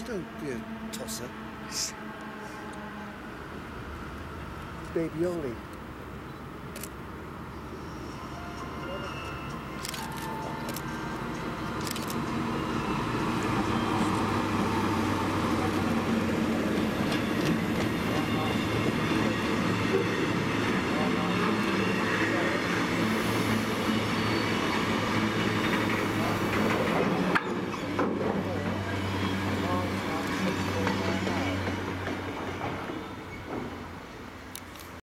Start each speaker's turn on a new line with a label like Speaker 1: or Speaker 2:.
Speaker 1: Don't be a tosser.
Speaker 2: Baby Ollie.